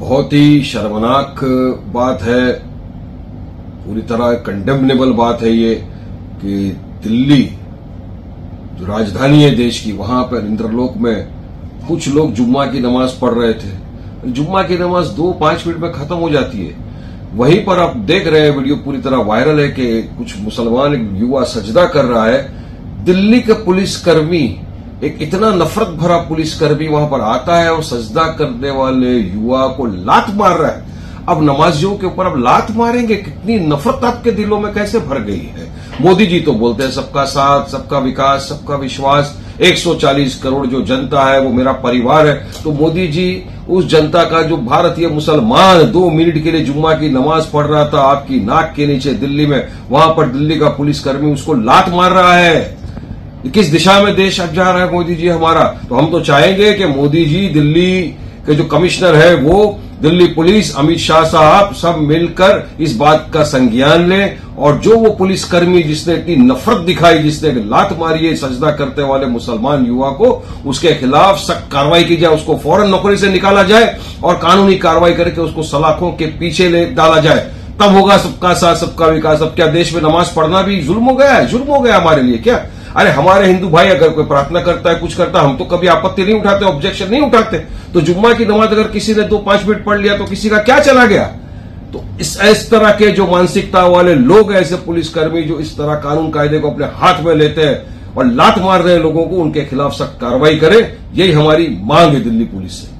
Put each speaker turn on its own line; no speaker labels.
बहुत ही शर्मनाक बात है। पूरी तरह कंडेमनेबल बात है ये कि दिल्ली, जो राजधानी है देश की, वहाँ पर इंद्रलोक में कुछ लोग जुम्मा की नमाज़ पढ़ रहे थे। जुम्मा की नमाज़ दो पाँच मिनट में खत्म हो जाती है। वहीं पर आप देख रहे हैं, वीडियो पूरी तरह वायरल है कि कुछ मुसलमान युवा सजदा कर रहा है। दिल्ली के पुलिसकर्मी एक इतना नफरत भरा पुलिस पुलिसकर्मी वहाँ पर आता है और सजदा करने वाले युवा को लात मार रहा है। अब नमाजियों के ऊपर अब लात मारेंगे, कितनी नफरत आपके दिलों में कैसे भर गई है? मोदी जी तो बोलते हैं, सबका साथ, सबका विकास, सबका विश्वास 140 करोड़ जो जनता है वो मेरा परिवार है। तो मोदी जी, उस जनता का जो भारतीय मुसलमान दो मिनट के लिए जुम्मा की नमाज़ पढ़ रहा था, आपकी नाक के नीचे दिल्ली में, वहाँ पर दिल्ली का पुलिसकर्मी उसको लात मार रहा है। किस दिशा में देश अब जा रहा है मोदी जी हमारा? तो हम तो चाहेंगे कि मोदी जी, दिल्ली के जो कमिश्नर है, वो दिल्ली पुलिस, अमित शाह साहब, सब मिलकर इस बात का संज्ञान लें और जो वो पुलिसकर्मी जिसने इतनी नफरत दिखाई, जिसने लात मारी है सजदा करते वाले मुसलमान युवा को, उसके खिलाफ सख्त कार्रवाई की जाए, उसको फ़ौरन नौकरी से निकाला जाए और कानूनी कार्रवाई करके उसको सलाखों के पीछे ले डाला जाए। तब होगा सबका साथ, सबका विकास। अब क्या देश में नमाज़ पढ़ना भी जुल्म हो गया है? जुल्म हो गया हमारे लिए, क्या? अरे हमारे हिंदू भाई अगर कोई प्रार्थना करता है, कुछ करता है, हम तो कभी आपत्ति नहीं उठाते ऑब्जेक्शन नहीं उठाते। तो जुम्मा की नमाज़ अगर किसी ने दो, पाँच मिनट पढ़ लिया तो किसी का क्या चला गया? तो इस इस तरह के जो मानसिकता वाले लोग ऐसे पुलिसकर्मी जो इस तरह कानून कायदे को अपने हाथ में लेते हैं और लात मार रहे लोगों को, उनके खिलाफ सख्त कार्रवाई करें। यही हमारी मांग है दिल्ली पुलिस से।